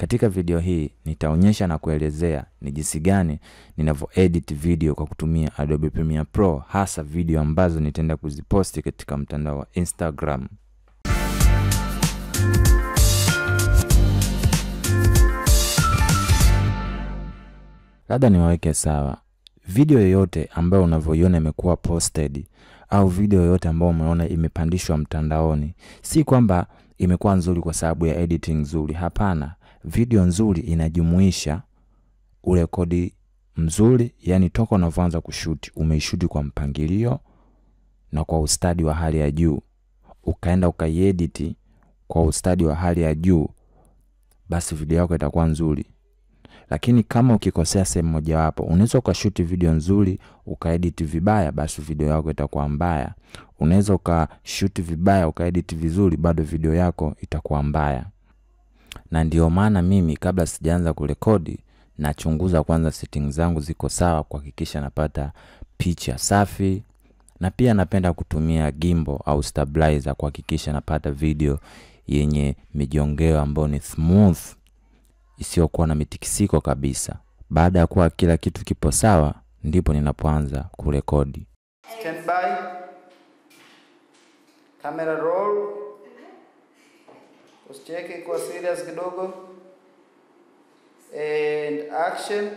Katika video hii nitaonyesha na kuelezea ni jinsi gani ninavyoedit video kwa kutumia Adobe Premiere Pro, hasa video ambazo nitaenda kuziposti katika mtandao wa Instagram. Labda niwaweke sawa, video yoyote ambayo unavyoiona imekuwa posted au video yoyote ambayo umeona imepandishwa mtandaoni, si kwamba imekuwa nzuri kwa sababu ya editing nzuri. Hapana, video nzuri inajumuisha urekodi mzuri, yani toka unavyoanza kushuti umeishuti kwa mpangilio na kwa ustadi wa hali ya juu, ukaenda ukaiediti kwa ustadi wa hali ya juu, basi video yako itakuwa nzuri. Lakini kama ukikosea sehemu mojawapo, unaweza ukashuti video nzuri ukaediti vibaya, basi video yako itakuwa mbaya. Unaweza ukashuti vibaya ukaediti vizuri, bado video yako itakuwa mbaya. Na ndio maana mimi kabla sijaanza kurekodi nachunguza kwanza settings zangu ziko sawa, kuhakikisha napata picha safi, na pia napenda kutumia gimbo au stabilizer kuhakikisha napata video yenye mijongeo ambayo ni smooth isiyokuwa na mitikisiko kabisa. Baada ya kuwa kila kitu kipo sawa, ndipo ninapoanza kurekodi. Stand by. Camera roll. Usicheke kwa serious kidogo. And action.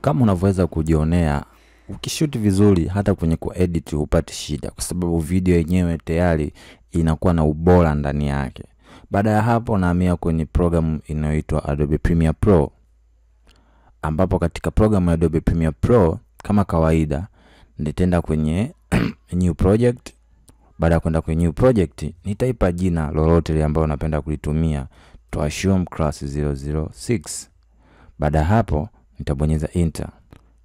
Kama unavyoweza kujionea, ukishuti vizuri, hata kwenye kuedit hupati shida, kwa sababu video yenyewe tayari inakuwa na ubora ndani yake. Baada ya hapo, nahamia kwenye programu inayoitwa Adobe Premiere Pro, ambapo katika programu ya Adobe Premiere Pro kama kawaida nitaenda kwenye new project. Baada ya kwenda kwenye new project, nitaipa jina lolote lile ambalo napenda kulitumia, to assume class 006. Baada hapo nitabonyeza enter.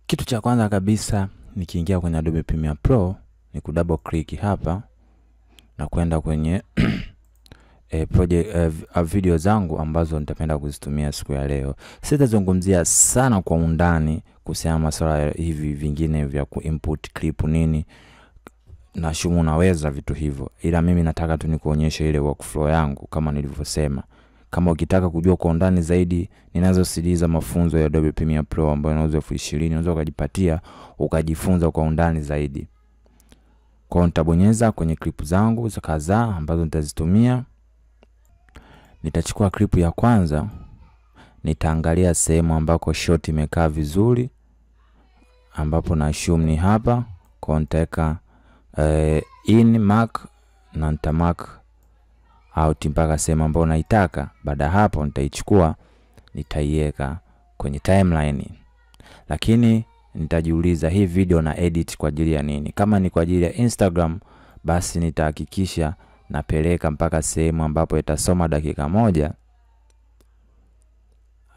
Kitu cha kwanza kabisa nikiingia kwenye Adobe Premiere Pro ni ku double click hapa na kwenda kwenye e, project e, video zangu ambazo nitapenda kuzitumia siku ya leo. Sitazungumzia sana kwa undani kuhusiana masuala hivi vingine vya kuinput clip nini, na shumu unaweza vitu hivyo, ila mimi nataka tu nikuonyeshe ile workflow yangu kama nilivyosema. Kama ukitaka kujua kwa undani zaidi, ninazo CD za mafunzo ya Adobe Premiere Pro ambayo inauzwa elfu ishirini unaweza ukajipatia ukajifunza kwa undani zaidi. Kwa hiyo nitabonyeza kwenye clip zangu za kadhaa ambazo nitazitumia. Nitachukua clip ya kwanza, nitaangalia sehemu ambako shot imekaa vizuri, ambapo na assume ni hapa. Kwa nitaweka uh, in mark na nitamark out mpaka sehemu ambayo naitaka. Baada ya hapo, nitaichukua nitaiweka kwenye timeline, lakini nitajiuliza hii video na edit kwa ajili ya nini? Kama ni kwa ajili ya Instagram, basi nitahakikisha napeleka mpaka sehemu ambapo itasoma dakika moja,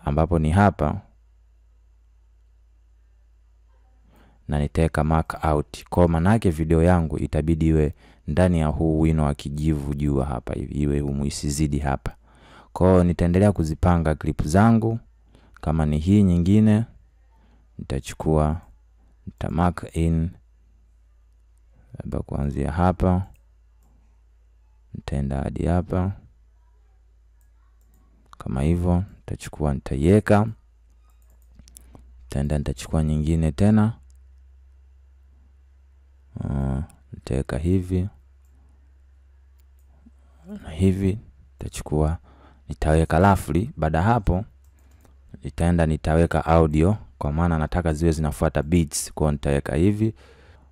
ambapo ni hapa, na nitaweka mark out. Kwa maana video yangu itabidi iwe ndani ya huu wino wa kijivu jua hapa hivi, iwe humu, isizidi hapa. Kwa hiyo nitaendelea kuzipanga clip zangu. Kama ni hii nyingine, nitachukua nita mark in labda kuanzia hapa, nitaenda hadi hapa kama hivyo. Nitachukua nitaiweka, nitaenda nitachukua nyingine tena, uh, nitaweka hivi na hivi, nitachukua nitaweka rafli. Baada hapo nitaenda nitaweka audio, kwa maana nataka ziwe zinafuata beats, kwa nitaweka hivi.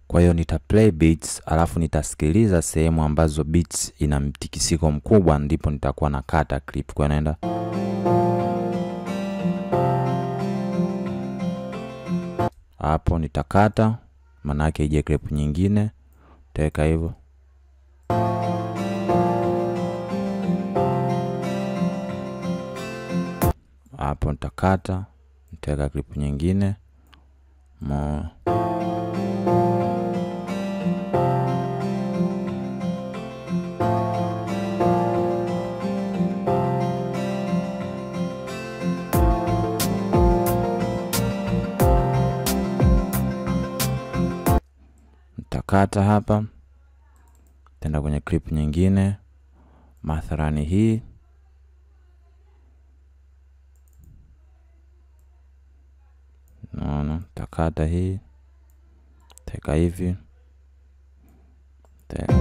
Kwa hiyo nita play beats, alafu nitasikiliza sehemu ambazo beats ina mtikisiko mkubwa, ndipo nitakuwa na kata clip. Kwa naenda hapo, nitakata maana yake ije clip nyingine, nitaweka hivyo. Hapo nitakata, nitaweka klipu nyingine mo nitakata hapa, tenda kwenye clip nyingine. Mathalani hii. Naona takata hii. Teka hivi. Teka.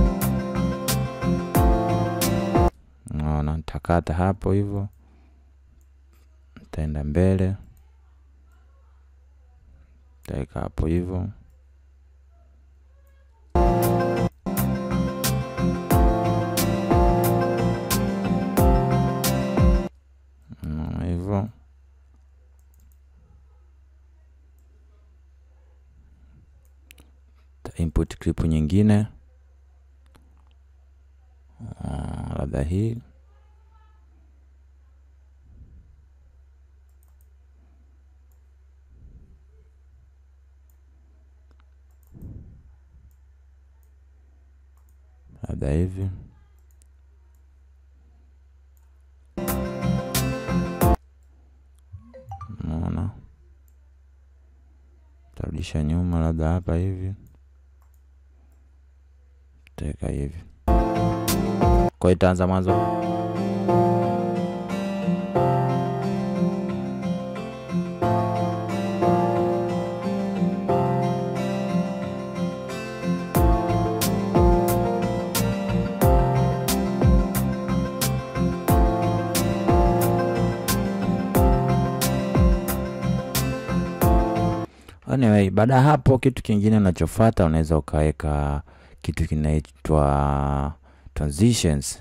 naona takata hapo hivyo taenda mbele. Teka hapo hivyo Ta input clip nyingine. Ah, labda hii. Labda hivi. Naona tarudisha nyuma, labda hapa hivi, teka hivi, kwa itaanza mwanzo. Anyway, baada ya hapo kitu kingine unachofuata unaweza ukaweka kitu kinaitwa transitions.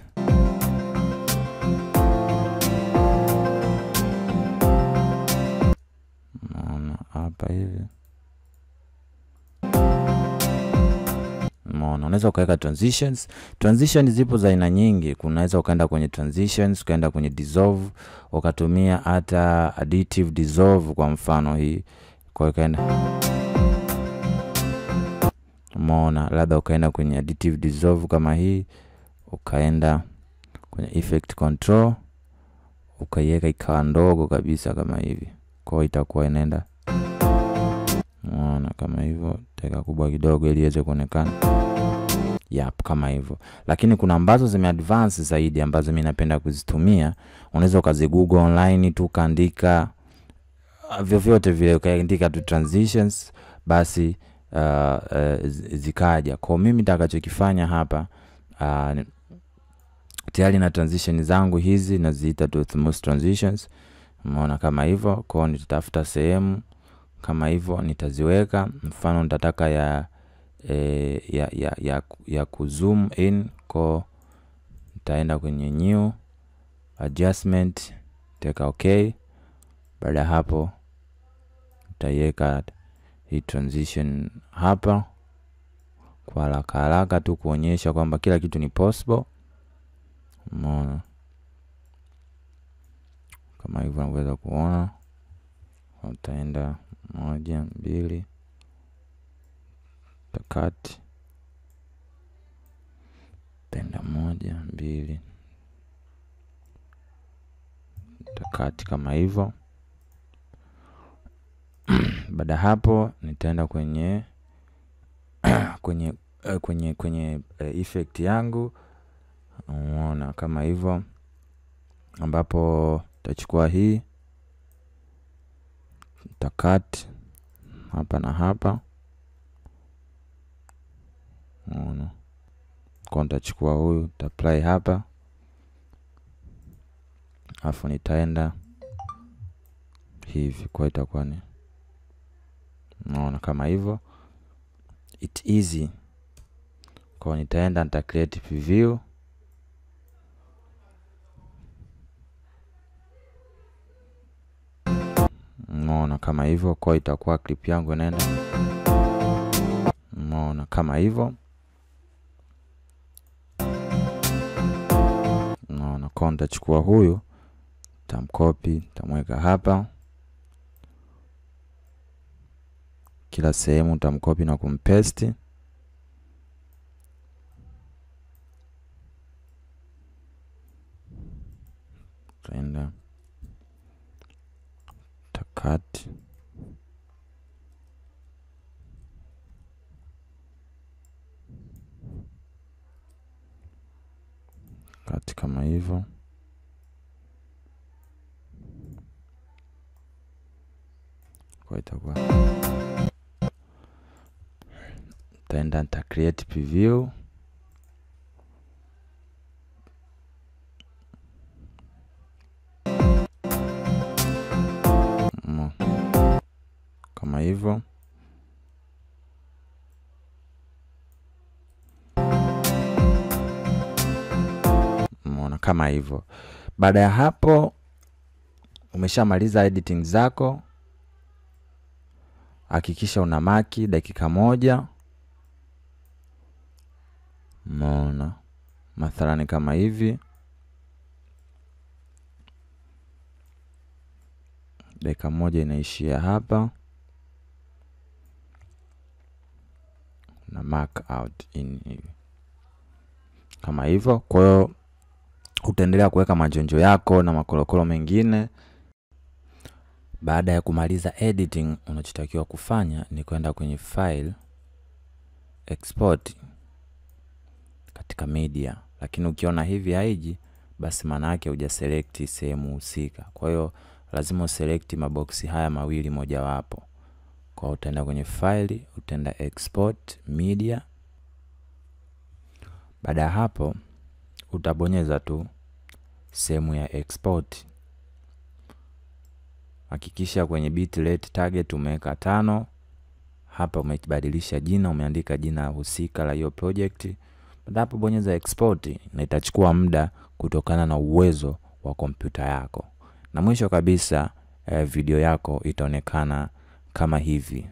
Unaona hapa hivi, unaweza ukaweka transitions. Transitions zipo za aina nyingi, kunaweza ukaenda kwenye transitions, ukaenda kwenye dissolve, ukatumia hata additive dissolve, kwa mfano hii, kwa ukaenda umeona, labda ukaenda kwenye additive dissolve kama hii, ukaenda kwenye effect control, ukaiweka ikawa ndogo kabisa kama hivi, kwa itakuwa inaenda. Umeona, kama hivyo, teka kubwa kidogo ili iweze kuonekana. Yap, kama hivyo. Lakini kuna ambazo zime advance zaidi ambazo mi napenda kuzitumia, unaweza ukazigoogle online tu ukaandika vyovyote vile ukaandika tu transitions basi uh, uh, zikaja. Kwao. mimi takachokifanya hapa uh, tayari na transition zangu hizi naziita Thumos transitions. Umeona kama hivyo. Kwao nitatafuta sehemu kama hivyo nitaziweka. Mfano nitataka ya e, ya, ya, ya, ya kuzoom in. Ko nitaenda kwenye new adjustment teka ok baada ya hapo nitaiweka hii transition hapa. Kwa haraka haraka tu kuonyesha kwamba kila kitu ni possible. Umeona? Kama hivyo unaweza kuona, utaenda moja mbili. Takati, utaenda moja mbili. Takati kama hivyo. Baada hapo nitaenda kwenye kwenye eh, kwenye kwenye eh, effect yangu. Unaona kama hivyo, ambapo tachukua hii takat hapa na hapa, unaona kwa nitachukua huyu nitaapply hapa, alafu nitaenda hivi, kwa itakuwa ni unaona kama hivyo. It easy. Kwa nitaenda nita create preview. Unaona kama hivyo. Kwa itakuwa clip yangu inaenda. Unaona kama hivyo. Unaona kwa nitachukua huyu. Tamkopi tamweka hapa kila sehemu utamkopi na kumpesti Tenda takati kati kama hivyo. Kwa itakuwa taenda nita create preview. Mm. kama hivyo. Mona kama hivyo. Baada ya hapo umeshamaliza editing zako. Hakikisha una maki dakika moja umeona? Mathalani kama hivi. Dakika moja inaishia hapa. Na mark out in hivi. Kama hivyo kwa hiyo utaendelea kuweka majonjo yako na makorokoro mengine. Baada ya kumaliza editing unachotakiwa kufanya ni kwenda kwenye file export katika media. Lakini ukiona hivi haiji basi maana yake hujaselekti sehemu husika. Kwa hiyo lazima uselekti maboksi haya mawili mojawapo. Kwa utaenda kwenye file utaenda export media. Baada ya hapo utabonyeza tu sehemu ya export. Hakikisha kwenye bitrate target umeweka tano. Hapa umebadilisha jina umeandika jina husika la hiyo project hapo bonyeza export na itachukua muda kutokana na uwezo wa kompyuta yako. Na mwisho kabisa eh, video yako itaonekana kama hivi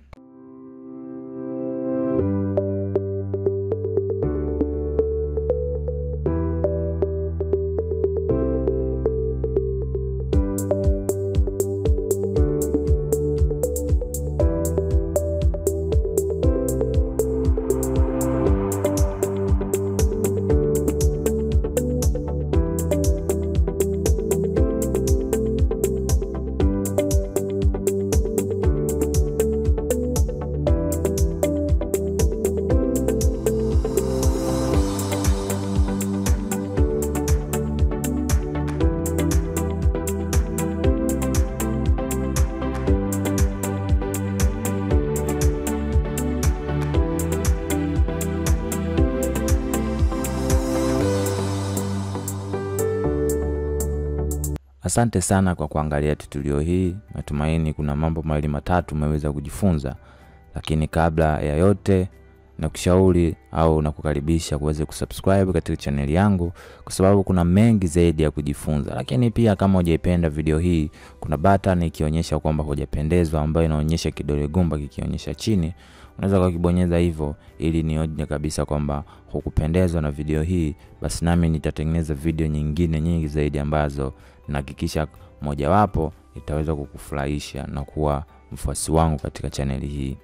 asante sana kwa kuangalia tutulio hii. Natumaini kuna mambo mawili matatu umeweza kujifunza. Lakini kabla ya yote nakushauri au nakukaribisha kuweze kusubscribe katika chaneli yangu kwa sababu kuna mengi zaidi ya kujifunza. Lakini pia kama hujaipenda video hii kuna button ikionyesha kwamba hujapendezwa ambayo inaonyesha kidole gumba kikionyesha chini. Unaweza kukibonyeza hivyo ili nionye kabisa kwamba hukupendezwa na video hii basi nami nitatengeneza video nyingine nyingi zaidi ambazo nahakikisha mojawapo itaweza kukufurahisha na kuwa mfuasi wangu katika chaneli hii